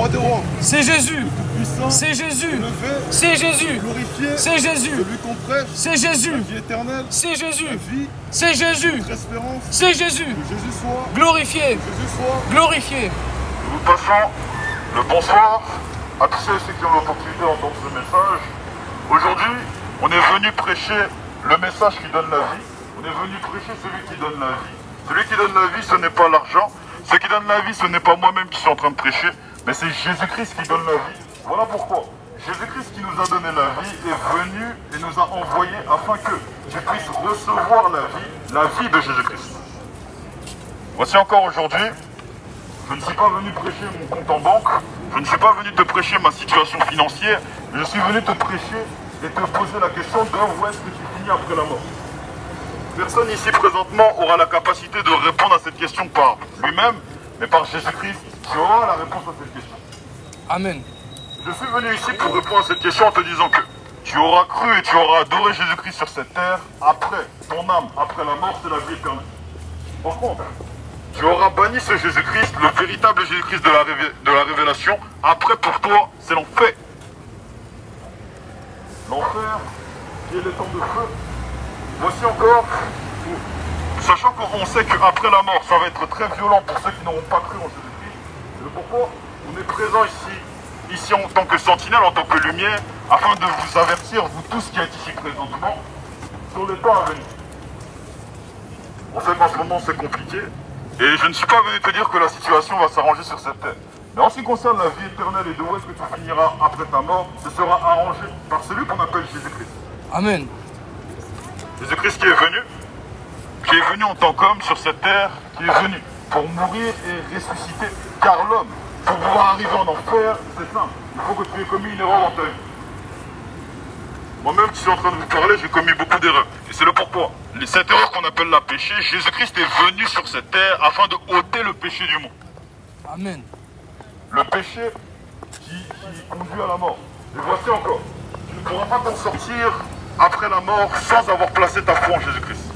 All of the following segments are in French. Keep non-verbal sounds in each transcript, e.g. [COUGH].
roi des rois, C'est Jésus. C'est Jésus. C'est Jésus. glorifié, C'est Jésus. celui qu'on prêche, C'est Jésus. vie éternelle, C'est Jésus. C'est Jésus. C'est Jésus. que Jésus soit, Glorifié. Jésus soit, Glorifié. Nous passons le bonsoir à tous ceux et ceux qui ont l'opportunité d'entendre ce message. Aujourd'hui, on est venu prêcher le message qui donne la vie. On est venu prêcher celui qui donne la vie. Celui qui donne la vie, ce n'est pas l'argent. Ce qui donne la vie, ce n'est pas moi-même qui suis en train de prêcher, mais c'est Jésus-Christ qui donne la vie. Voilà pourquoi. Jésus-Christ qui nous a donné la vie est venu et nous a envoyés afin que tu puisses recevoir la vie, la vie de Jésus-Christ. Voici encore aujourd'hui je ne suis pas venu prêcher mon compte en banque, je ne suis pas venu te prêcher ma situation financière, je suis venu te prêcher et te poser la question de où est-ce que tu finis après la mort. Personne ici présentement aura la capacité de répondre à cette question par lui-même, mais par Jésus-Christ, tu auras la réponse à cette question. Amen. Je suis venu ici pour répondre à cette question en te disant que tu auras cru et tu auras adoré Jésus-Christ sur cette terre, après ton âme, après la mort, c'est la vie éternelle. Par contre, tu auras banni ce Jésus-Christ, le véritable Jésus-Christ de, la révé- de la révélation. Après, pour toi, c'est l'enfer. L'enfer, qui est les temps de feu. Voici encore, sachant qu'on sait qu'après la mort, ça va être très violent pour ceux qui n'auront pas cru en Jésus-Christ. Le pourquoi on est présent ici, ici en tant que sentinelle, en tant que lumière, afin de vous avertir, vous tous qui êtes ici présentement, sur les temps à venir. On sait qu'en ce moment c'est compliqué, et je ne suis pas venu te dire que la situation va s'arranger sur cette terre. Mais en ce qui concerne la vie éternelle et de où est-ce que tu finiras après ta mort, ce sera arrangé par celui qu'on appelle Jésus-Christ. Amen. Jésus-Christ qui est venu, qui est venu en tant qu'homme sur cette terre, qui est venu pour mourir et ressusciter. Car l'homme, pour pouvoir arriver en enfer, c'est simple. Il faut que tu aies commis une erreur dans ta vie. Moi-même qui suis en train de vous parler, j'ai commis beaucoup d'erreurs. Et c'est le pourquoi. Cette erreur qu'on appelle la péché, Jésus-Christ est venu sur cette terre afin de ôter le péché du monde. Amen. Le péché qui, qui conduit à la mort. Et voici encore. Tu ne pourras pas t'en sortir après la mort sans avoir placé ta foi en Jésus-Christ.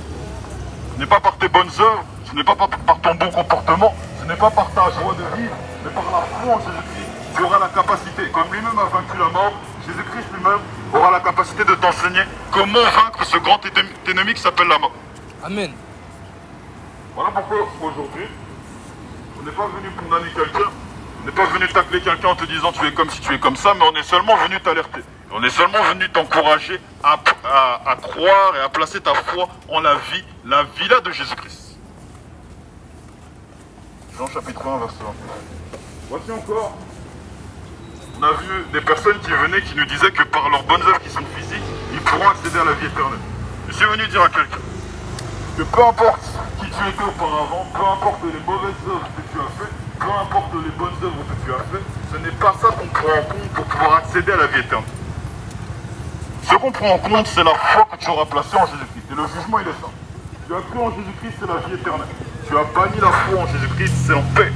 Ce n'est pas par tes bonnes œuvres, ce n'est pas par, par ton bon comportement, ce n'est pas par ta joie de vivre, mais par la foi en Jésus-Christ. Tu auras la capacité, comme lui-même a vaincu la mort, Jésus-Christ lui-même aura la capacité de t'enseigner comment vaincre ce grand ennemi- qui s'appelle la mort. Amen. Voilà pourquoi aujourd'hui, on n'est pas venu condamner quelqu'un, on n'est pas venu tacler quelqu'un en te disant tu es comme si tu es comme ça, mais on est seulement venu t'alerter. On est seulement venu t'encourager à, à- à croire et à placer ta foi en la vie, la vie-là de Jésus-Christ. Jean chapitre 1, verset 1. Voici encore, on a vu des personnes qui venaient qui nous disaient que par leurs bonnes œuvres qui sont physiques, ils pourront accéder à la vie éternelle. Je suis venu dire à quelqu'un, que peu importe qui tu étais auparavant, peu importe les mauvaises œuvres que tu as faites, peu importe les bonnes œuvres que tu as faites, ce n'est pas ça qu'on prend en compte pour pouvoir accéder à la vie éternelle. Ce qu'on prend en compte, c'est la foi que tu auras placée en Jésus-Christ. Et le jugement, il est ça. Tu as cru en Jésus-Christ, c'est la vie éternelle. Tu as banni la foi en Jésus-Christ, c'est en paix.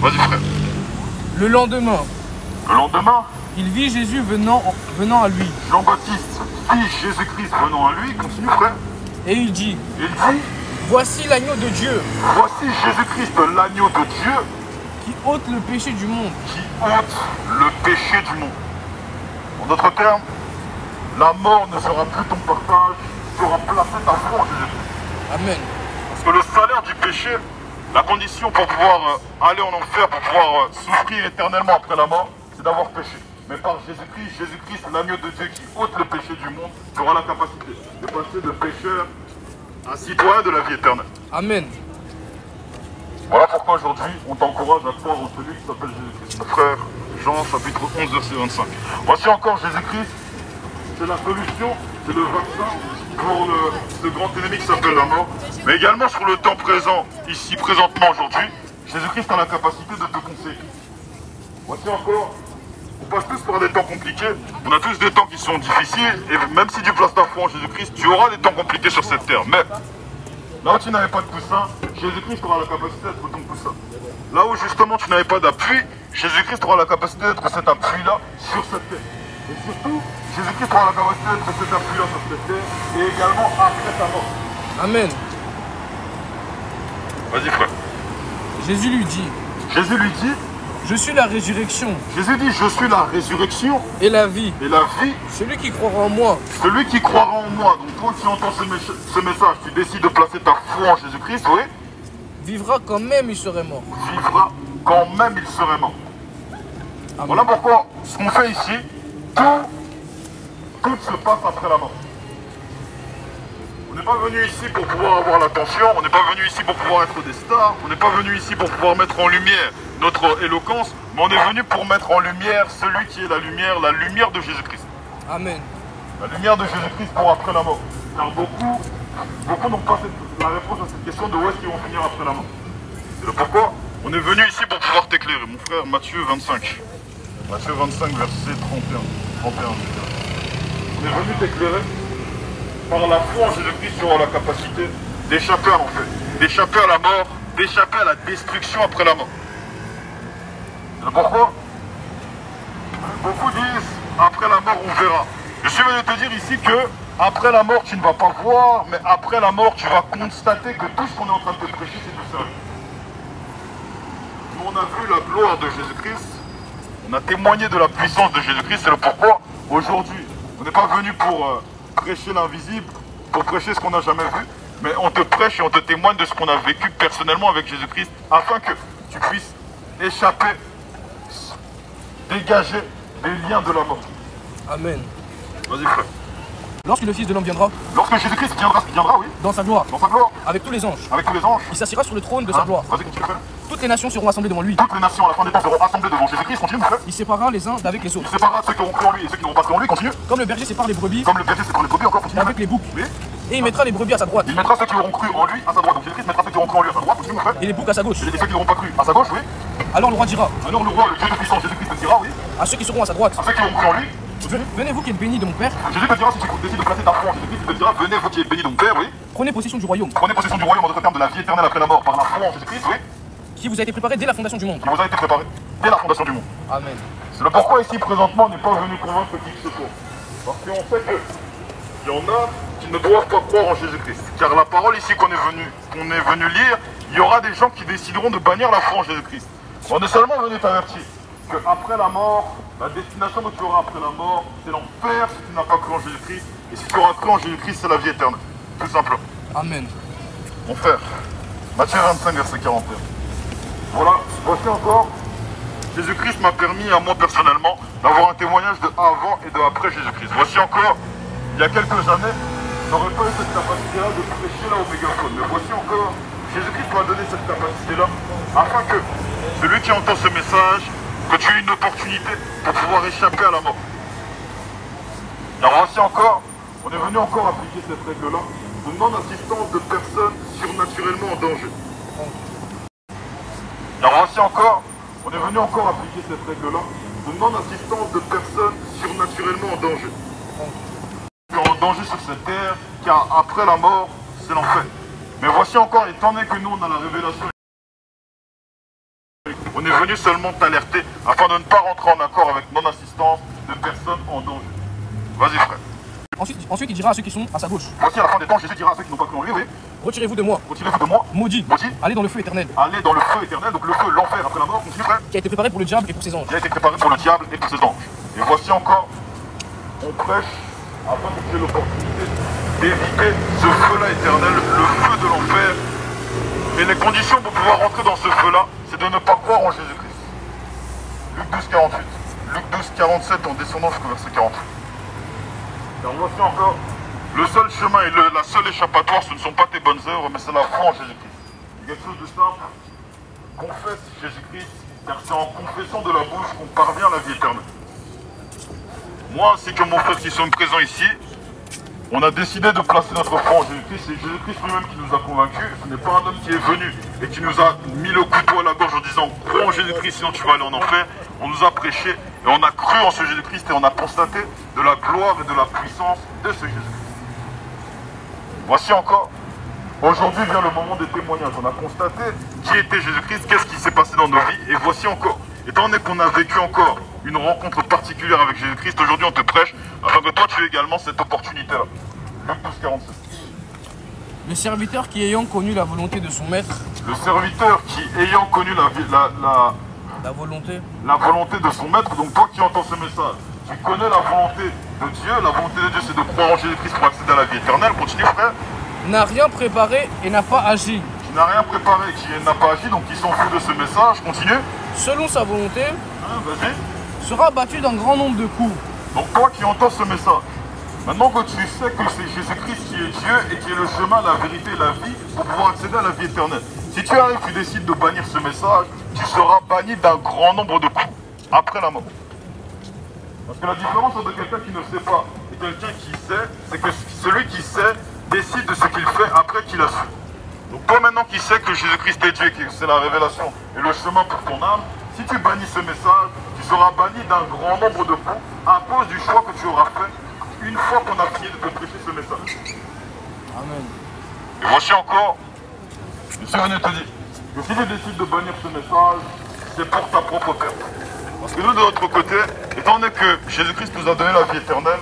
Vas-y frère. Le lendemain, Le lendemain, il vit Jésus venant, venant à lui. Jean-Baptiste vit Jésus-Christ venant à lui, continue frère. Et il dit, Il dit, Voici l'agneau de Dieu voici Jésus-Christ, l'agneau de Dieu, qui ôte le péché du monde. qui ôte le péché du monde. En d'autres termes, la mort ne sera plus ton partage, tu auras placé ta foi en Jésus. Amen. Parce que le salaire du péché, la condition pour pouvoir euh, aller en enfer, pour pouvoir euh, souffrir éternellement après la mort, c'est d'avoir péché. Mais par Jésus-Christ, Jésus-Christ, l'agneau de Dieu qui ôte le péché du monde, tu auras la capacité de passer de pécheur à citoyen de la vie éternelle. Amen. Voilà pourquoi aujourd'hui, on t'encourage à croire en celui qui s'appelle Jésus-Christ. Frère Jean, chapitre 11, verset 25. Voici encore Jésus-Christ. C'est la solution, c'est le vaccin pour le- ce grand ennemi qui s'appelle la mort. Mais également sur le temps présent, ici, présentement, aujourd'hui, Jésus-Christ a la capacité de te conseiller. Voici encore, on passe tous par des temps compliqués. On a tous des temps qui sont difficiles. Et même si tu places ta foi en Jésus-Christ, tu auras des temps compliqués sur cette terre. Mais Là où tu n'avais pas de coussin, Jésus-Christ aura la capacité d'être ton coussin. Là où justement tu n'avais pas d'appui, Jésus-Christ aura la capacité d'être cet appui-là sur cette terre. Et surtout, Jésus-Christ aura la capacité d'être cet appui-là sur cette terre et également après ta mort. Amen. Vas-y frère. Jésus lui dit, Jésus lui dit, Je suis la résurrection Jésus dit, je suis la résurrection et la vie. et la vie. Celui qui croira en moi Celui qui croira en moi, donc toi qui entends ce, ce message, tu décides de placer ta foi en Jésus-Christ, oui, vivra quand même il serait mort. vivra quand même il serait mort. Amen. Voilà pourquoi ce qu'on fait ici, tout, tout se passe après la mort. On n'est pas venu ici pour pouvoir avoir l'attention, on n'est pas venu ici pour pouvoir être des stars, on n'est pas venu ici pour pouvoir mettre en lumière notre éloquence, mais on est venu pour mettre en lumière celui qui est la lumière, la lumière de Jésus-Christ. Amen. La lumière de Jésus-Christ pour après la mort. Car beaucoup, beaucoup n'ont pas cette- la réponse à cette question de où est-ce qu'ils vont finir après la mort. C'est le pourquoi? On est venu ici pour pouvoir t'éclairer. Mon frère Matthieu 25. Matthieu 25, verset 31. 31 on est venu t'éclairer. Par la foi en Jésus-Christ, auras la capacité d'échapper à l'enfer, d'échapper à la mort, d'échapper à la destruction après la mort. Pourquoi? Beaucoup disent après la mort on verra. Je suis venu te dire ici que après la mort tu ne vas pas voir, mais après la mort tu vas constater que tout ce qu'on est en train de te prêcher c'est du sérieux. Nous on a vu la gloire de Jésus-Christ, on a témoigné de la puissance de Jésus-Christ, c'est le pourquoi aujourd'hui on n'est pas venu pour euh, prêcher l'invisible, pour prêcher ce qu'on n'a jamais vu, mais on te prêche et on te témoigne de ce qu'on a vécu personnellement avec Jésus-Christ afin que tu puisses échapper dégager les liens de la mort. Amen. Vas-y frère. Lorsque le Fils de l'homme viendra Lorsque Jésus-Christ viendra, viendra, oui, dans sa gloire, dans sa gloire, avec tous les anges, avec tous les anges, il s'assiera sur le trône de sa hein, gloire. vas-y. Toutes les nations seront assemblées devant lui. Toutes les nations à la fin des temps seront assemblées devant Jésus-Christ, continue mon frère. Il séparera les uns d'avec les Il autres. séparera ceux qui auront cru en lui et ceux qui n'auront pas cru en lui, continue. Comme le berger sépare les brebis Comme le berger sépare les brebis, encore continue. avec les boucs. Oui. Et il mettra les brebis à sa droite Il mettra ceux qui auront cru en lui à sa droite. Donc Jésus-Christ mettra ceux qui auront cru en lui à sa droite, continue mon frère. et les boucs à sa gauche. Et ceux qui n'auront pas cru à sa gauche, oui. Alors le roi dira Alors le roi, le Dieu tout-puissant, Jésus-Christ te dira, oui. à ceux qui seront à sa droite À ceux qui auront cru en lui, Venez vous qui êtes bénis de mon Père, Jésus te dira si tu décides de placer ta foi en Jésus-Christ, il te dira, venez vous qui êtes bénis de mon Père, oui. prenez possession du royaume Prenez possession du royaume en d'autres termes de la vie éternelle après la mort par la foi en Jésus-Christ, oui. Qui vous a été préparé dès la fondation du monde. qui vous a été préparé dès la fondation du monde. Amen. C'est le pourquoi ici présentement on n'est pas venu convaincre qui que ce soit. Parce qu'on sait que il y en a qui ne doivent pas croire en Jésus-Christ. Car la parole ici qu'on est venu qu'on est venu lire, il y aura des gens qui décideront de bannir la foi en Jésus-Christ. On est seulement venu t'avertir que après la mort, la destination que tu auras après la mort, c'est l'enfer si tu n'as pas cru en Jésus-Christ. Et si tu auras cru en Jésus-Christ, c'est la vie éternelle. Tout simplement. Amen. Mon frère, Matthieu 25, verset 41. Voilà, voici encore, Jésus-Christ m'a permis à moi personnellement d'avoir un témoignage de avant et de après Jésus-Christ. Voici encore, il y a quelques années, je n'aurais pas eu cette capacité-là de prêcher là au mégaphone. Mais voici encore, Jésus-Christ m'a donné cette capacité-là afin que celui qui entend ce message, que tu aies une opportunité pour pouvoir échapper à la mort. Alors voici encore, on est venu encore appliquer cette règle-là de non-assistance de personnes surnaturellement en danger. Alors voici encore, on est venu encore appliquer cette règle-là de non-assistance de personnes surnaturellement en danger. En danger sur cette terre, car après la mort, c'est l'enfer. Mais voici encore, étant donné que nous on a la révélation, on est venu seulement t'alerter afin de ne pas rentrer en accord avec non-assistance de personnes en danger. Vas-y frère. Ensuite, ensuite, il dira à ceux qui sont à sa gauche Voici à la fin des temps, Jésus dira à ceux qui n'ont pas cru en lui, oui, Retirez-vous de moi, retirez-vous de moi, maudit, Maudit. allez dans le feu éternel, allez dans le feu éternel, donc le feu, l'enfer après la mort, qui a été préparé pour le diable et pour ses anges. qui a été préparé pour le diable et pour ses anges. Et voici encore, on prêche afin que aies l'opportunité d'éviter ce feu-là éternel, le feu de l'enfer. Et les conditions pour pouvoir rentrer dans ce feu-là, c'est de ne pas croire en Jésus-Christ. Luc 12, 48. Luc 12, 47 en descendant jusqu'au verset 48. Alors voici encore, le seul chemin et la seule échappatoire, ce ne sont pas tes bonnes œuvres, mais c'est la foi en Jésus-Christ. C'est quelque chose de simple. Confesse Jésus-Christ, car c'est en confessant de la bouche qu'on parvient à la vie éternelle. Moi ainsi que mon frère qui sommes présents ici, on a décidé de placer notre foi en Jésus-Christ. C'est Jésus-Christ lui-même qui nous a convaincus. Ce n'est pas un homme qui est venu et qui nous a mis le couteau à la gorge en disant crois en Jésus-Christ sinon tu vas aller en enfer. On nous a prêché et on a cru en ce Jésus-Christ et on a constaté de la gloire et de la puissance de ce Jésus-Christ. Voici encore, aujourd'hui vient le moment des témoignages. On a constaté qui était Jésus-Christ, qu'est-ce qui s'est passé dans nos vies et voici encore. Étant donné qu'on a vécu encore une rencontre particulière avec Jésus-Christ, aujourd'hui on te prêche afin que toi tu aies également cette opportunité-là. Luc 12, 47. Le serviteur qui ayant connu la volonté de son maître Le serviteur qui, ayant connu la, vie- la, la, La volonté. La volonté de son maître. Donc toi qui entends ce message, tu connais la volonté de Dieu. La volonté de Dieu, c'est de croire en Jésus-Christ pour accéder à la vie éternelle. Continue, frère. N'a rien préparé et n'a pas agi. Qui n'a rien préparé, qui n'a pas agi, donc qui s'en fout de ce message. Continue. Selon sa volonté, Hein, Vas-y. sera battu d'un grand nombre de coups. Donc toi qui entends ce message, maintenant que tu sais que c'est Jésus-Christ qui est Dieu et qui est le chemin, la vérité et la vie pour pouvoir accéder à la vie éternelle. Si tu arrives, tu décides de bannir ce message, tu seras banni d'un grand nombre de coups après la mort. Parce que la différence entre quelqu'un qui ne sait pas et quelqu'un qui sait, c'est que celui qui sait décide de ce qu'il fait après qu'il a su. Donc toi maintenant qui sais que Jésus-Christ est Dieu, que c'est la révélation et le chemin pour ton âme, si tu bannis ce message, tu seras banni d'un grand nombre de coups à cause du choix que tu auras fait une fois qu'on a fini de te prêcher ce message. Amen. Et voici encore, Monsieur René te dit, que si tu décides de bannir ce message, c'est pour ta propre perte. Parce que nous, de notre côté, étant donné que Jésus-Christ nous a donné la vie éternelle,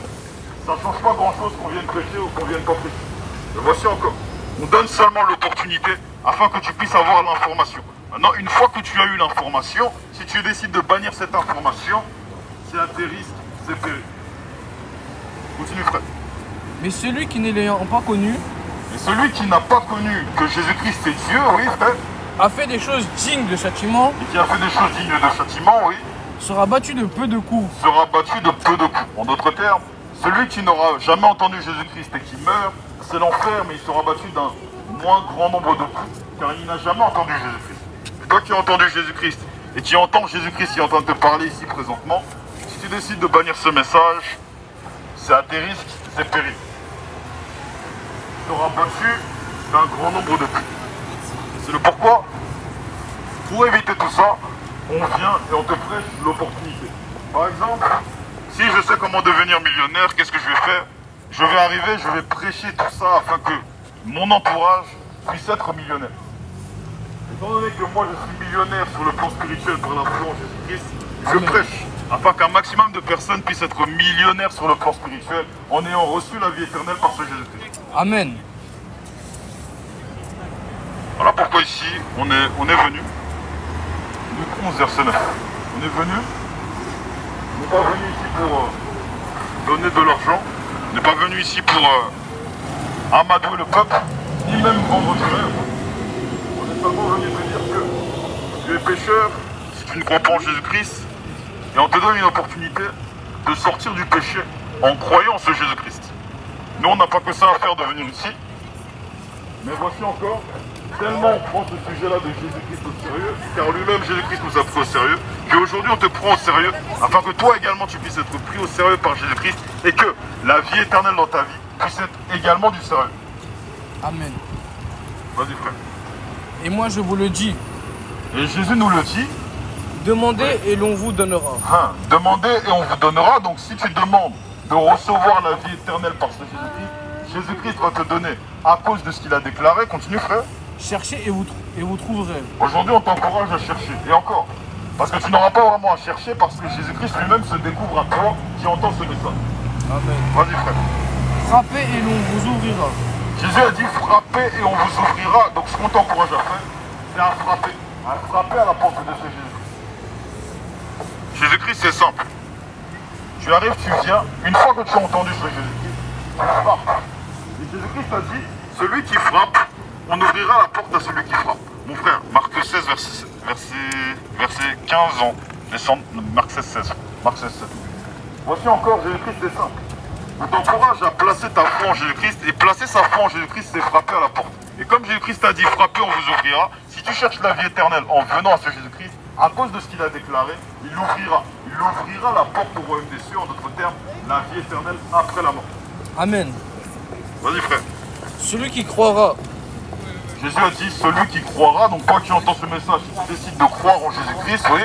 ça ne change pas grand-chose qu'on vienne prêcher ou qu'on vienne pas prêcher. Voici encore, on donne seulement l'opportunité afin que tu puisses avoir l'information. Maintenant, une fois que tu as eu l'information, si tu décides de bannir cette information, c'est à tes risques, c'est péril. Continue, frère. Mais celui qui ne l'ayant pas connu Et celui qui n'a pas connu que Jésus-Christ est Dieu, oui, frère, a fait des choses dignes de châtiment, et qui a fait des choses dignes de châtiment, oui, sera battu de peu de coups. sera battu de peu de coups. En d'autres termes, celui qui n'aura jamais entendu Jésus-Christ et qui meurt, c'est l'enfer, mais il sera battu d'un moins grand nombre de coups, car il n'a jamais entendu Jésus-Christ. Toi qui as entendu Jésus-Christ et qui entends Jésus-Christ qui est en train de te parler ici présentement, si tu décides de bannir ce message, c'est à tes risques, c'est péril. Tu seras battu d'un grand nombre de coups. C'est le pourquoi. Pour éviter tout ça, on vient et on te prête l'opportunité. Par exemple, si je sais comment devenir millionnaire, qu'est-ce que je vais faire? Je vais arriver, je vais prêcher tout ça afin que mon entourage puisse être millionnaire. Étant donné que moi je suis millionnaire sur le plan spirituel par la foi en Jésus-Christ, je prêche afin qu'un maximum de personnes puissent être millionnaires sur le plan spirituel en ayant reçu la vie éternelle par ce Jésus-Christ. Amen. Voilà pourquoi ici, on est, on est venu. Luc 11, verset 9. On est venu. On n'est pas venu ici pour euh, donner de l'argent. On n'est pas venu ici pour euh, amadouer le peuple, ni même vendre du rêve. On est seulement venu te dire que tu es pécheur, si tu ne crois pas en Jésus-Christ, et on te donne une opportunité de sortir du péché en croyant en ce Jésus-Christ. Nous, on n'a pas que ça à faire de venir ici. Mais voici encore, tellement on prend ce sujet-là de Jésus-Christ au sérieux, car lui-même Jésus-Christ nous a pris au sérieux, qu'aujourd'hui on te prend au sérieux, afin que toi également tu puisses être pris au sérieux par Jésus-Christ, et que la vie éternelle dans ta vie puisse être également du sérieux. Amen. Vas-y frère. Et moi je vous le dis, Et Jésus nous le dit, demandez et l'on vous donnera. hein, demandez et on vous donnera, donc si tu demandes de recevoir la vie éternelle par ce Jésus-Christ, Jésus-Christ va te donner à cause de ce qu'il a déclaré, continue frère. Cherchez et vous, trou- et vous trouverez. Aujourd'hui, on t'encourage à chercher. Et encore. Parce que tu n'auras pas vraiment à chercher parce que Jésus-Christ lui-même se découvre à toi qui entend ce message. Amen. Vas-y, frère. Frappez et l'on vous ouvrira. Jésus a dit frappez et on vous ouvrira. Donc, ce qu'on t'encourage à faire, c'est à frapper. À frapper à la porte de ce Jésus. Jésus-Christ, c'est simple. Tu arrives, tu viens. Une fois que tu as entendu ce Jésus-Christ, tu frappes. Et Jésus-Christ a dit celui qui frappe, on ouvrira la porte à celui qui frappe. Mon frère, Marc 16, verset, verset, verset 15 ans. Descendre, Marc 16, 16. Marc 16, 7. Voici encore Jésus-Christ, c'est simple. On t'encourage à placer ta foi en Jésus-Christ et placer sa foi en Jésus-Christ, c'est frapper à la porte. Et comme Jésus-Christ a dit, frappez, on vous ouvrira. Si tu cherches la vie éternelle en venant à ce Jésus-Christ, à cause de ce qu'il a déclaré, il ouvrira. Il ouvrira la porte au royaume des cieux, en d'autres termes, la vie éternelle après la mort. Amen. Vas-y frère. Celui qui croira Jésus a dit, celui qui croira, donc toi qui entends ce message, si tu décides de croire en Jésus-Christ, oui,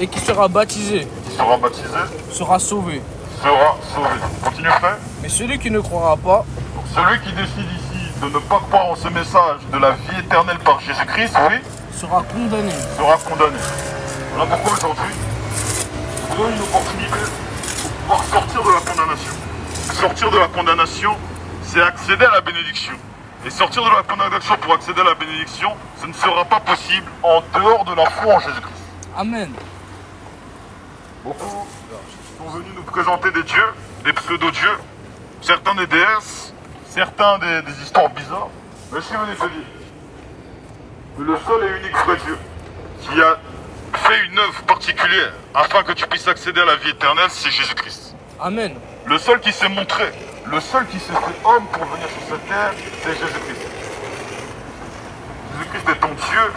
et qui sera baptisé qui sera baptisé, sera sauvé. sera sauvé. Continue frère. Mais celui qui ne croira pas Donc, celui qui décide ici de ne pas croire en ce message de la vie éternelle par Jésus-Christ, oui, sera condamné. sera condamné. Voilà pourquoi aujourd'hui, nous avons une opportunité pour pouvoir sortir de la condamnation. Sortir de la condamnation, c'est accéder à la bénédiction. Et sortir de la condamnation pour accéder à la bénédiction, ce ne sera pas possible en dehors de la foi en Jésus-Christ. Amen. Beaucoup sont venus nous présenter des dieux, des pseudo-dieux, certains des déesses, certains des, des histoires bizarres. Mais suis venu te dire que le seul et unique vrai Dieu qui a fait une œuvre particulière afin que tu puisses accéder à la vie éternelle, c'est Jésus-Christ. Amen. Le seul qui s'est montré, le seul qui s'est fait homme pour venir sur cette terre, c'est Jésus-Christ. Jésus-Christ est ton Dieu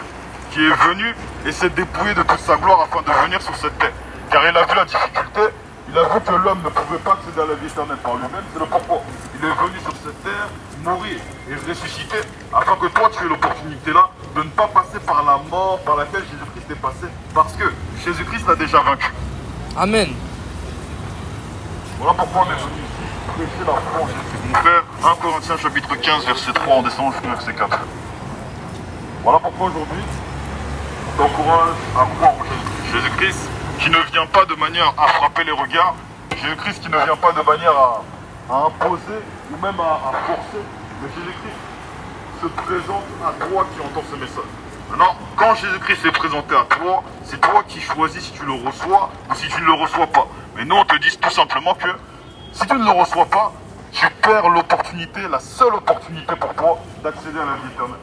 qui est venu et s'est dépouillé de toute sa gloire afin de venir sur cette terre. Car il a vu la difficulté, il a vu que l'homme ne pouvait pas accéder à la vie éternelle par lui-même, c'est le pourquoi. Il est venu sur cette terre mourir et ressusciter afin que toi tu aies l'opportunité là de ne pas passer par la mort par laquelle Jésus-Christ est passé parce que Jésus-Christ l'a déjà vaincu. Amen. Voilà pourquoi on est venu Mon frère, 1 Corinthiens chapitre 15 verset 3 en descendant jusqu'au verset 4. Voilà pourquoi aujourd'hui on t'encourage à croire en Jésus. Jésus-Christ qui ne vient pas de manière à frapper les regards, Jésus-Christ qui ne vient pas de manière à, à imposer ou même à, à forcer, mais Jésus-Christ se présente à toi qui entends ce message. Maintenant, quand Jésus-Christ est présenté à toi, c'est toi qui choisis si tu le reçois ou si tu ne le reçois pas. Mais nous, on te dit tout simplement que si tu ne le reçois pas, tu perds l'opportunité, la seule opportunité pour toi d'accéder à la vie éternelle.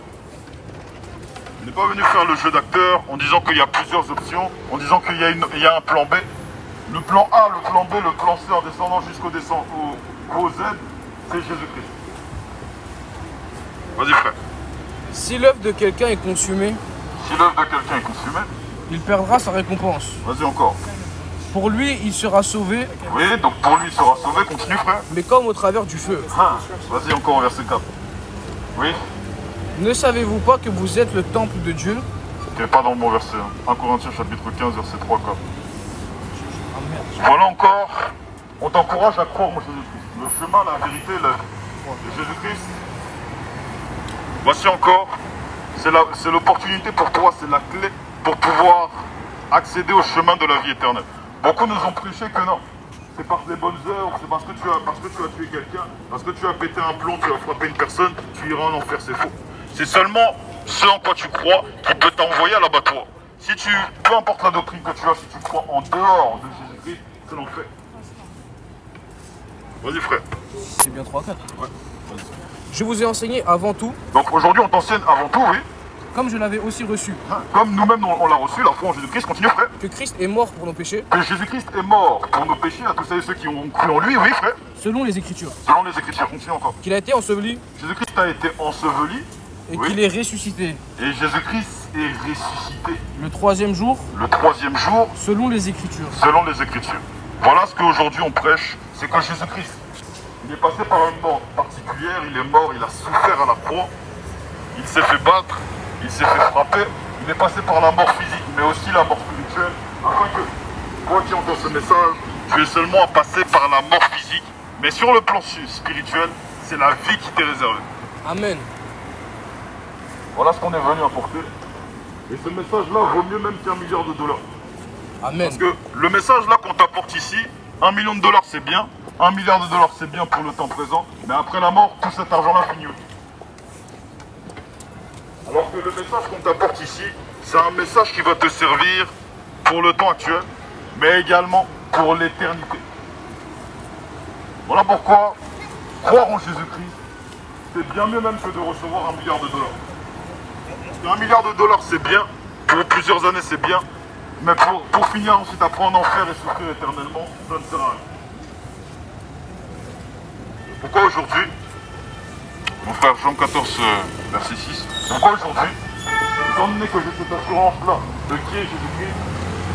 On n'est pas venu faire le jeu d'acteur en disant qu'il y a plusieurs options, en disant qu'il y, a une- il y a un plan B. Le plan A, le plan B, le plan C en descendant jusqu'au descend, au, au Z, c'est Jésus-Christ. Vas-y frère. Si l'œuvre de quelqu'un est consumée, Si l'œuvre de quelqu'un est consumée, il perdra sa récompense. vas-y encore. Pour lui, il sera sauvé, Oui, donc pour lui il sera sauvé, continue frère. mais comme au travers du feu. Ah, vas-y encore au verset 4. Oui, Ne savez-vous pas que vous êtes le temple de Dieu? Tu n'es pas dans le bon verset. hein. 1 Corinthiens chapitre 15, verset 3 4. Amen. Voilà encore, on t'encourage à croire en Jésus-Christ. Le chemin, la vérité. Et Jésus-Christ, voici encore, c'est l'opportunité pour toi, c'est la clé pour pouvoir accéder au chemin de la vie éternelle. Beaucoup nous ont prêché que non. C'est par tes bonnes œuvres, c'est parce que tu as, parce que tu as tué quelqu'un, parce que tu as pété un plomb, tu as frappé une personne, tu iras en enfer, c'est faux. C'est seulement ce en quoi tu crois qui peut t'envoyer à l'abattoir. Si tu, peu importe la doctrine que tu as, si tu crois en dehors de Jésus-Christ, c'est l'enfer. Vas-y frère. C'est bien 3 4. Ouais. Je vous ai enseigné avant tout, Donc aujourd'hui on t'enseigne avant tout, oui, comme je l'avais aussi reçu, comme nous-mêmes on, on l'a reçu, la foi en Jésus-Christ, continue frère. que Christ est mort pour nos péchés, Que Jésus-Christ est mort pour nos péchés, à tous ceux et ceux qui ont cru en lui, oui frère. selon les Écritures, Selon les Écritures, continue encore. qu'il a été enseveli Jésus-Christ a été enseveli et Oui. qu'il est ressuscité et Jésus-Christ est ressuscité le troisième jour, le troisième jour selon les Écritures. selon les Écritures. Voilà ce qu'aujourd'hui on prêche, c'est que Jésus-Christ, il est passé par une mort particulière, il est mort, il a souffert à la croix, il s'est fait battre, il s'est fait frapper, il est passé par la mort physique, mais aussi la mort spirituelle, afin que, toi qui entends ce message, tu es seulement à passer par la mort physique, mais sur le plan spirituel, c'est la vie qui t'est réservée. Amen. Voilà ce qu'on est venu apporter. Et ce message-là vaut mieux même qu'un milliard de dollars. Amen. Parce que le message là qu'on t'apporte ici, un million de dollars c'est bien, un milliard de dollars c'est bien pour le temps présent, mais après la mort, tout cet argent-là finit Alors que le message qu'on t'apporte ici, c'est un message qui va te servir pour le temps actuel, mais également pour l'éternité. Voilà pourquoi croire en Jésus-Christ, c'est bien mieux même que de recevoir un milliard de dollars. Qu'un milliard de dollars c'est bien, pour plusieurs années c'est bien, mais pour, pour finir ensuite après en enfer et souffrir éternellement, ça ne sert à rien. Pourquoi aujourd'hui, mon frère Jean 14, euh, verset 6, pourquoi aujourd'hui, étant que j'ai cette assurance-là de qui est Jésus-Christ,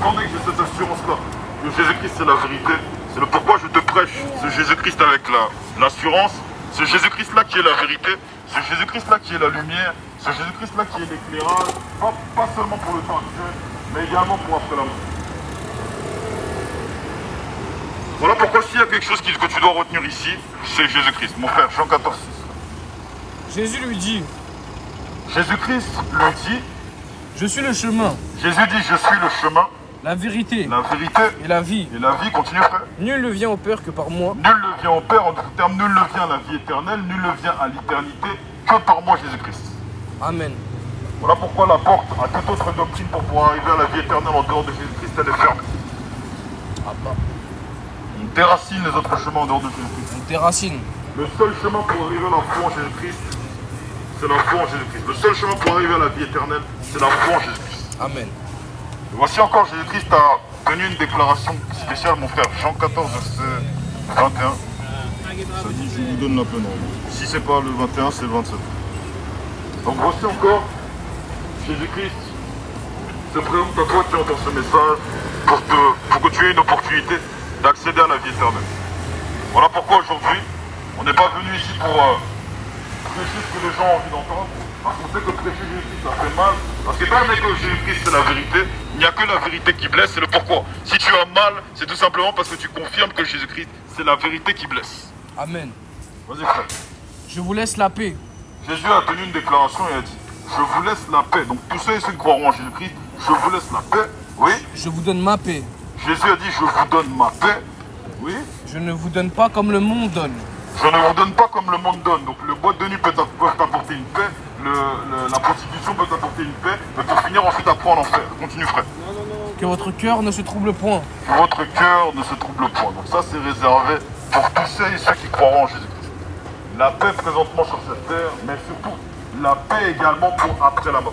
étant que j'ai cette assurance-là que Jésus-Christ c'est la vérité, c'est le pourquoi je te prêche ce Jésus-Christ avec la- l'assurance, ce Jésus-Christ-là qui est la vérité, ce Jésus-Christ-là qui est la lumière, ce Jésus-Christ-là qui est l'éclairage, pas, pas seulement pour le temps actuel, mais également pour après la mort. Voilà pourquoi s'il y a quelque chose que tu dois retenir ici, c'est Jésus-Christ. Mon frère, Jean 14, 6. Jésus lui dit, Jésus-Christ le dit, je suis le chemin, Jésus dit, je suis le chemin, la vérité la vérité et la vie. et la vie. Continue frère. Nul ne vient au Père que par moi. Nul ne vient au Père, en d'autres termes, nul ne vient à la vie éternelle, nul ne vient à l'éternité que par moi Jésus-Christ. Amen. Voilà pourquoi la porte à toute autre doctrine pour pouvoir arriver à la vie éternelle en dehors de Jésus-Christ, elle est fermée. Ah bah, On déracine les autres chemins en dehors de Jésus-Christ. on déracine. Le seul chemin pour arriver à la foi en Jésus-Christ, c'est la foi en Jésus-Christ. Le seul chemin pour arriver à la vie éternelle, c'est la foi en Jésus-Christ. Amen. Et Voici encore Jésus-Christ a tenu une déclaration spéciale, mon frère. Jean 14, verset 21. Ça dit, je vous donne la peine. Si c'est pas le 21, c'est le 27. Donc voici encore Jésus-Christ se présente à toi qui entends ce message pour, te- pour que tu aies une opportunité d'accéder à la vie éternelle. Voilà pourquoi aujourd'hui, on n'est pas venu ici pour euh, prêcher ce que les gens ont envie d'entendre. Parce qu'on sait que prêcher Jésus-Christ, ça fait mal. Parce que étant donné que Jésus-Christ, c'est la vérité, il n'y a que la vérité qui blesse. C'est le pourquoi. Si tu as mal, c'est tout simplement parce que tu confirmes que Jésus-Christ, c'est la vérité qui blesse. Amen. Vas-y, frère. Je vous laisse la paix. Jésus a tenu une déclaration et a dit Je vous laisse la paix. Donc, tous ceux et ceux qui croiront en Jésus-Christ, je vous laisse la paix. Oui? Je vous donne ma paix. Jésus a dit Je vous donne ma paix. Oui? Je ne vous donne pas comme le monde donne. Je ne vous donne pas comme le monde donne. Donc, le boîte de nuit peut t'a- peut t'apporter une paix. le- le- la prostitution peut t'apporter une paix. Mais pour finir, ensuite, après, en enfer. Continue, frère. Que votre cœur ne se trouble point. Que votre cœur ne se trouble point. Donc, ça, c'est réservé pour tous ceux et ceux qui croiront en Jésus-Christ. La paix présentement sur cette terre, mais surtout la paix également pour après la mort.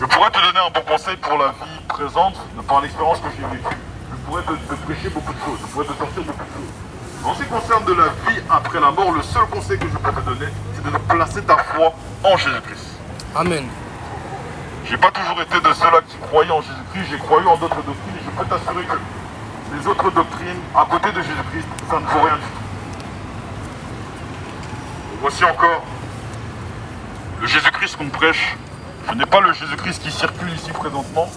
Je pourrais te donner un bon conseil pour la vie présente, de par l'expérience que j'ai vécue. Je pourrais te, te prêcher beaucoup de choses, je pourrais te sortir beaucoup de choses. En ce qui concerne de la vie après la mort, le seul conseil que je peux te donner, c'est de placer ta foi en Jésus-Christ. Amen. J'ai pas toujours été de ceux-là qui croyaient en Jésus-Christ, j'ai croyé en d'autres doctrines et je peux t'assurer que les autres doctrines, à côté de Jésus-Christ, ça ne vaut rien du tout. Voici encore le Jésus-Christ qu'on prêche. Ce n'est pas le Jésus-Christ qui circule ici présentement.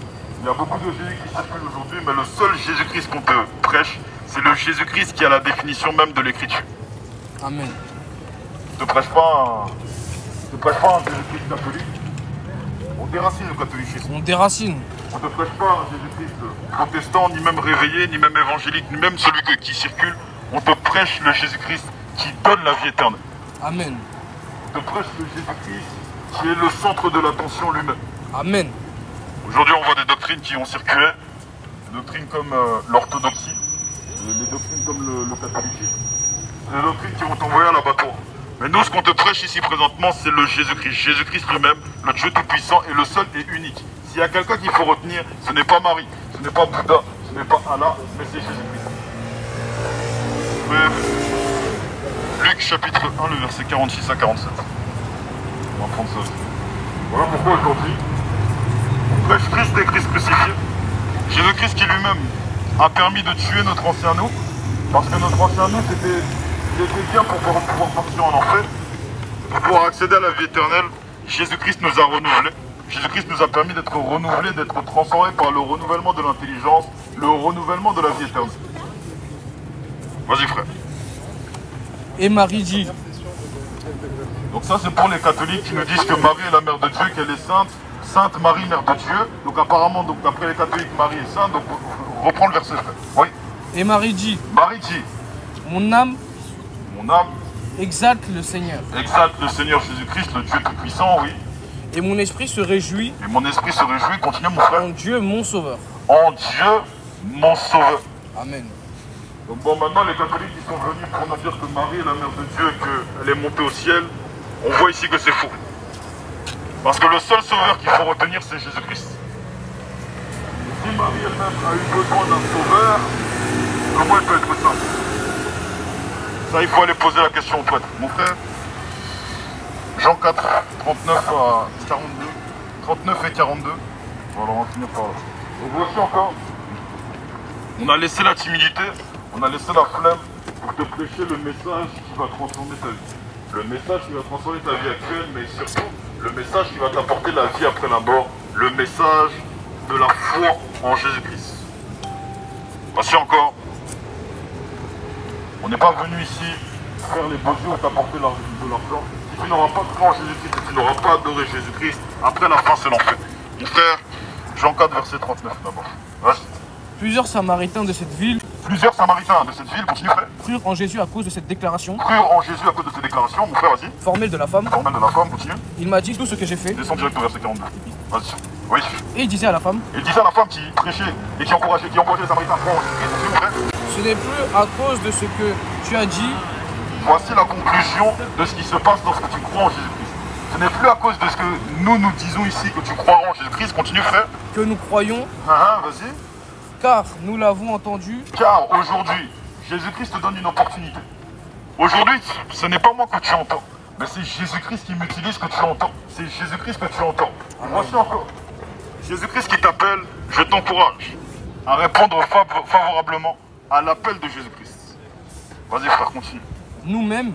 Il y a beaucoup de Jésus qui circulent aujourd'hui, mais le seul Jésus-Christ qu'on te prêche, c'est le Jésus-Christ qui a la définition même de l'écriture. Amen. Ne te prêche pas un, prêche pas un Jésus-Christ catholique? On déracine le catholicisme. On déracine. On ne prêche pas un Jésus-Christ protestant, ni même réveillé, ni même évangélique, ni même celui que- qui circule. On te prêche le Jésus-Christ qui donne la vie éternelle. Amen. On te prêche le Jésus-Christ qui est le centre de l'attention lui-même. Amen. Aujourd'hui, on voit des doctrines qui ont circulé, des doctrines comme euh, l'orthodoxie, euh, comme le, le catholicisme, des doctrines qui vont t'envoyer à l'abattoir. Mais nous, ce qu'on te prêche ici présentement, c'est le Jésus-Christ. Jésus-Christ lui-même, le Dieu Tout-Puissant et le seul et unique. S'il y a quelqu'un qu'il faut retenir, ce n'est pas Marie, ce n'est pas Bouddha, ce n'est pas Allah, mais c'est Jésus-Christ. Luc chapitre 1, le verset 46 à 47. On va prendre ça aussi. Voilà pourquoi aujourd'hui, Bref, Christ est Christ crucifié. Jésus-Christ qui lui-même a permis de tuer notre ancien nous, parce que notre ancien nous, c'était bien pour pouvoir pouvoir partir en enfer, pour pouvoir accéder à la vie éternelle. Jésus-Christ nous a renouvelés. Jésus-Christ nous a permis d'être renouvelés, d'être transformés par le renouvellement de l'intelligence, le renouvellement de la vie éternelle. Vas-y frère. Et Marie dit Donc ça c'est pour les catholiques qui nous disent que Marie est la mère de Dieu, qu'elle est sainte. Sainte Marie, mère de Dieu. Donc apparemment, donc d'après les catholiques, Marie est sainte. Donc reprends le verset frère. Oui. Et Marie dit Mon âme mon âme exalte le Seigneur. exalte le Seigneur Jésus-Christ, le Dieu Tout-Puissant, oui. Et mon esprit se réjouit Et mon esprit se réjouit, continue mon frère, en Dieu mon Sauveur. en Dieu, mon sauveur. Amen. Donc bon, maintenant les catholiques qui sont venus pour nous dire que Marie est la mère de Dieu et qu'elle est montée au ciel, on voit ici que c'est faux. Parce que le seul sauveur qu'il faut retenir, c'est Jésus-Christ. Si Marie elle-même a eu besoin d'un sauveur, comment elle peut être ça Ça, il faut aller poser la question au prêtre. Mon frère, Jean 4, 39 à 42, 39 et 42. Voilà, on va finir par là. Voici encore on a laissé la timidité, on a laissé la flemme pour te prêcher le message qui va transformer ta vie. Le message qui va transformer ta vie actuelle, mais surtout le message qui va t'apporter la vie après la mort, le message de la foi en Jésus-Christ. Voici encore. On n'est pas venu ici faire les beaux yeux ou t'apporter de l'argent. Si tu n'auras pas cru en Jésus-Christ, si tu n'auras pas adoré Jésus-Christ, après la fin c'est l'enfer. Mon frère, Jean 4, verset 39 d'abord. Plusieurs Samaritains de cette ville Plusieurs Samaritains de cette ville, continue frère, crurent en Jésus à cause de cette déclaration crurent en Jésus à cause de ces déclarations. Mon frère, vas-y. formelle de la femme. Formel de la femme, continue. Il m'a dit tout ce que j'ai fait. Descends direct au verset 42. Vas-y. Oui. Et il disait à la femme, Il disait à la femme qui prêchait et qui encourageait, qui encourageait les Samaritains à croire en Jésus-Christ, continue mon frère. Ce n'est plus à cause de ce que tu as dit Voici la conclusion de ce qui se passe lorsque tu crois en Jésus-Christ. Ce n'est plus à cause de ce que nous nous disons ici que tu crois en Jésus-Christ. Continue frère. que nous croyons, Ah, ah, vas-y. car nous l'avons entendu Car aujourd'hui, Jésus-Christ te donne une opportunité. Aujourd'hui, ce n'est pas moi que tu entends, mais c'est Jésus-Christ qui m'utilise que tu entends. C'est Jésus-Christ que tu entends. Voici encore. Jésus-Christ qui t'appelle, je t'encourage à répondre fav- favorablement à l'appel de Jésus-Christ. Vas-y frère, continue. nous-mêmes,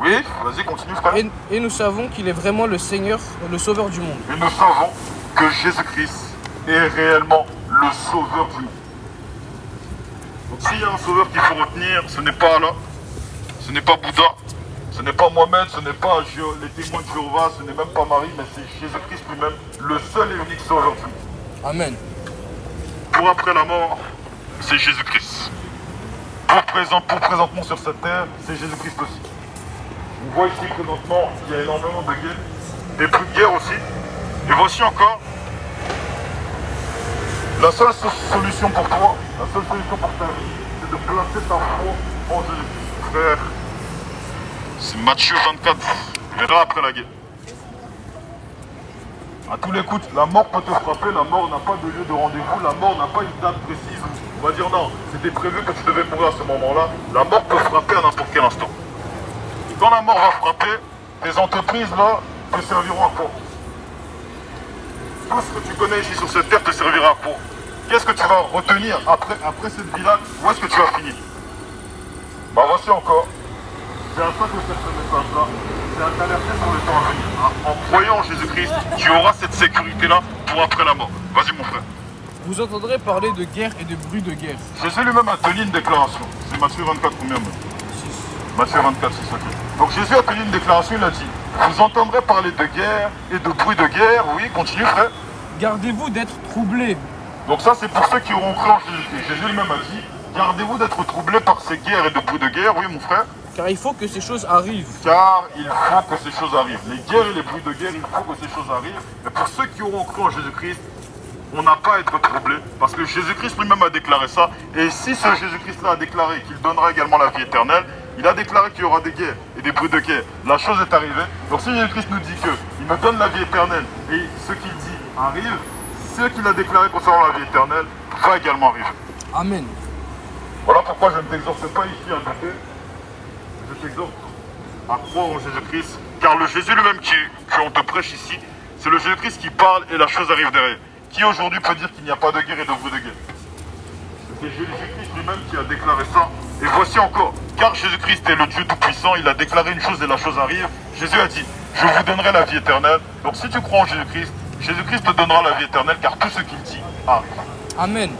Oui, vas-y, continue frère. et, et nous savons qu'il est vraiment le Seigneur, le Sauveur du monde. Et nous savons que Jésus-Christ est réellement le sauveur du monde. Donc s'il y a un sauveur qu'il faut retenir, ce n'est pas Allah, ce n'est pas Bouddha, ce n'est pas Mohamed, ce n'est pas les témoins de Jéhovah, ce n'est même pas Marie, mais c'est Jésus-Christ lui-même, le seul et unique sauveur du monde. Amen. Pour après la mort, c'est Jésus-Christ. Pour, présent, pour présentement sur cette terre, c'est Jésus-Christ aussi. On voit ici présentement qu'il y a énormément de guerres, des bruits de guerre aussi. Et voici encore la seule so- solution pour toi, la seule solution pour ta vie, c'est de placer ta foi en Jésus-Christ. Frère, c'est Matthieu 24, verra après la guerre. À tous les coups, la mort peut te frapper, la mort n'a pas de lieu de rendez-vous, la mort n'a pas une date précise. On va dire non, c'était prévu que tu devais mourir à ce moment-là. La mort peut frapper à n'importe quel instant. Quand la mort va frapper, tes entreprises là te serviront à quoi? Tout ce que tu connais ici sur cette terre te servira à quoi? Qu'est-ce que tu vas retenir après, cette vie-là? Où est-ce que tu vas finir? Bah voici encore. C'est à ça que sert ce message-là. C'est à t'alerter sur le temps à En croyant en Jésus-Christ, tu auras cette sécurité-là pour après la mort. Vas-y mon frère. Vous entendrez parler de guerre et de bruit de guerre. Jésus lui-même a tenu une déclaration. C'est Matthieu 24 combien moi Matthieu 24, c'est ça. ok. Donc Jésus a tenu une déclaration, il a dit, vous entendrez parler de guerre et de bruit de guerre. Oui, continue frère. Gardez-vous d'être troublés, Donc ça c'est pour ceux qui auront cru en Jésus-Christ. Jésus lui-même a dit, gardez-vous d'être troublés par ces guerres et de bruits de guerre. Oui mon frère. car il faut que ces choses arrivent. Car il faut que ces choses arrivent. Les guerres et les bruits de guerre, il faut que ces choses arrivent. Mais pour ceux qui auront cru en Jésus-Christ, on n'a pas à être troublé. Parce que Jésus-Christ lui-même a déclaré ça. Et si ce Jésus-Christ-là a déclaré qu'il donnera également la vie éternelle, il a déclaré qu'il y aura des guerres et des bruits de guerre. La chose est arrivée. Donc si Jésus-Christ nous dit qu'il me donne la vie éternelle et ce qu'il dit arrive, ce qu'il a déclaré concernant la vie éternelle va également arriver. Amen. Voilà pourquoi je ne t'exhorte pas ici à douter. Je t'exhorte à croire en Jésus-Christ. Car le Jésus lui-même qui, qu'on te prêche ici, c'est le Jésus-Christ qui parle et la chose arrive derrière. Qui aujourd'hui peut dire qu'il n'y a pas de guerre et de bruit de guerre? C'est Jésus-Christ lui-même qui a déclaré ça. Et voici encore, car Jésus-Christ est le Dieu Tout-Puissant, il a déclaré une chose et la chose arrive. Jésus a dit, je vous donnerai la vie éternelle. Donc si tu crois en Jésus-Christ, Jésus-Christ te donnera la vie éternelle, car tout ce qu'il dit arrive. Amen.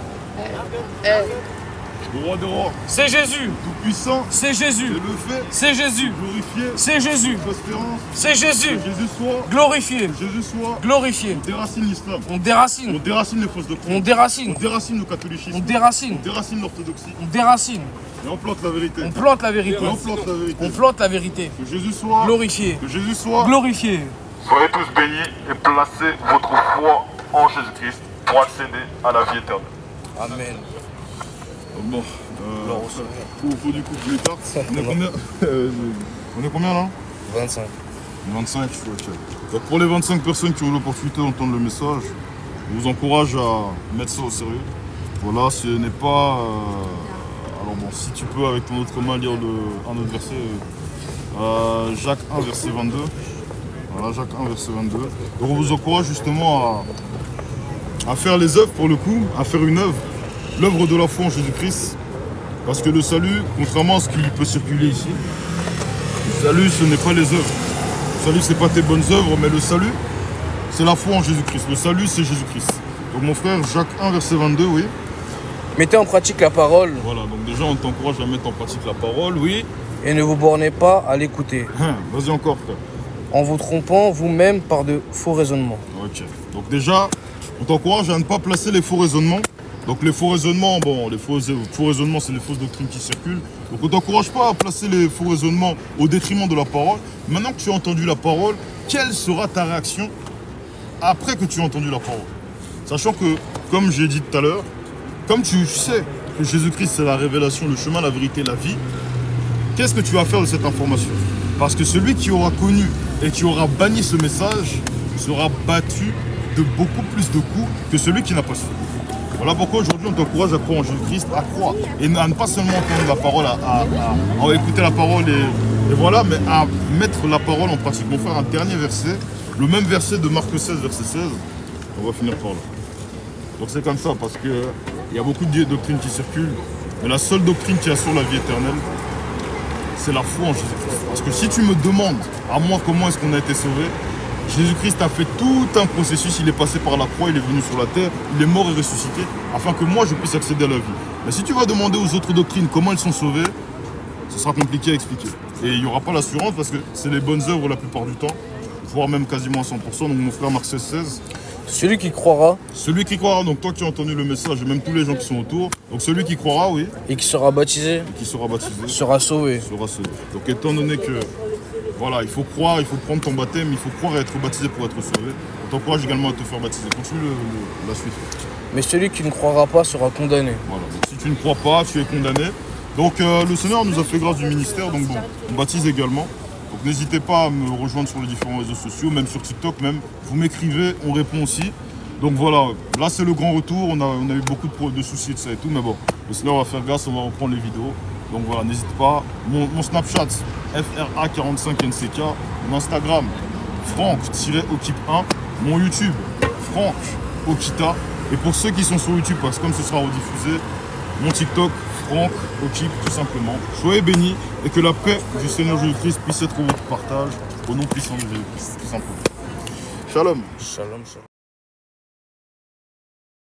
Le roi des rois, C'est Jésus. tout puissant, C'est Jésus. et le fait, C'est Jésus. glorifié, C'est Jésus. espérance, C'est Jésus. que Jésus soit, Glorifié. que Jésus soit, Glorifié. on déracine l'islam, On on déracine. déracine les fausses On doctrines, on déracine. déracine le On catholicisme, déracine. on déracine l'orthodoxie, On déracine. et on plante la vérité. On plante la vérité. Et on plante la vérité. On plante la vérité. Que Jésus soit, Glorifié. que Jésus soit, Glorifié. Soyez tous bénis et placez votre foi en Jésus-Christ pour accéder à la vie éternelle. Amen. Bon, euh, faut, faut du coup que je les carte. On est combien Euh, On est combien là 25. 25, ok. Donc pour les 25 personnes qui ont l'opportunité d'entendre le message, je vous encourage à mettre ça au sérieux. Voilà, ce n'est pas... euh, alors bon, si tu peux avec ton autre main lire le, un autre verset, euh, euh, Jacques 1 verset 22. Voilà, Jacques 1 verset 22. Donc on vous encourage justement à, à faire les œuvres pour le coup, à faire une œuvre, l'œuvre de la foi en Jésus-Christ. Parce que le salut, contrairement à ce qui peut circuler ici, le salut ce n'est pas les œuvres. Le salut, c'est pas tes bonnes œuvres, mais le salut, c'est la foi en Jésus-Christ. Le salut, c'est Jésus-Christ. Donc mon frère, Jacques 1, verset 22, oui. Mettez en pratique la parole Voilà, donc déjà, on t'encourage à mettre en pratique la parole, oui. et ne vous bornez pas à l'écouter, Hein, [LAUGHS] Vas-y encore, frère. en vous trompant vous-même par de faux raisonnements. Ok. Donc déjà, on t'encourage à ne pas placer les faux raisonnements Donc les faux raisonnements, bon, les faux, raisonnements, c'est les fausses doctrines qui circulent. Donc on t'encourage pas à placer les faux raisonnements au détriment de la parole. Maintenant que tu as entendu la parole, quelle sera ta réaction après que tu as entendu la parole? Sachant que, comme j'ai dit tout à l'heure, comme tu sais que Jésus-Christ c'est la révélation, le chemin, la vérité, la vie, qu'est-ce que tu vas faire de cette information? Parce que celui qui aura connu et qui aura banni ce message sera battu de beaucoup plus de coups que celui qui n'a pas su. Voilà pourquoi aujourd'hui on t'encourage à croire en Jésus-Christ, à croire. Et à ne pas seulement entendre la parole, à, écouter la parole et, et voilà, mais à mettre la parole en pratique. On va faire un dernier verset, le même verset de Marc 16, verset 16. On va finir par là. Donc c'est comme ça, parce que il y a beaucoup de doctrines qui circulent, mais la seule doctrine qui assure la vie éternelle, c'est la foi en Jésus-Christ. Parce que si tu me demandes à moi comment est-ce qu'on a été sauvé, Jésus-Christ a fait tout un processus, il est passé par la croix, il est venu sur la terre, il est mort et ressuscité, afin que moi je puisse accéder à la vie. Mais si tu vas demander aux autres doctrines comment elles sont sauvées, ce sera compliqué à expliquer. Et il n'y aura pas l'assurance parce que c'est les bonnes œuvres la plupart du temps, voire même quasiment à 100%. Donc mon frère Marc 16, 16, Celui qui croira celui qui croira, donc toi qui as entendu le message et même tous les gens qui sont autour, donc celui qui croira, oui, et qui sera baptisé qui sera baptisé, sera sauvé. sera sauvé. Donc étant donné que voilà, il faut croire, il faut prendre ton baptême, il faut croire et être baptisé pour être sauvé. On t'encourage également à te faire baptiser. Continue le- le- la suite. Mais celui qui ne croira pas sera condamné. Voilà. Donc, si tu ne crois pas, tu es condamné. Donc euh, le Seigneur nous a fait grâce du ministère, donc bon, on baptise également. Donc n'hésitez pas à me rejoindre sur les différents réseaux sociaux, même sur TikTok même. Vous m'écrivez, on répond aussi. Donc voilà, là c'est le grand retour, on a, on a eu beaucoup de, de soucis de ça et tout, mais bon, le Seigneur va faire grâce, on va reprendre les vidéos. Donc voilà, n'hésite pas. Mon, mon Snapchat, FRA45NCK, mon Instagram, Franck-Okip1, mon YouTube, Franck Okita. Et pour ceux qui sont sur YouTube, parce que comme ce sera rediffusé, mon TikTok, Franck Okip, tout simplement. Soyez bénis et que la paix du Seigneur Jésus-Christ puisse être votre partage au nom puissant de Jésus-Christ, tout simplement. Shalom. Shalom, shalom.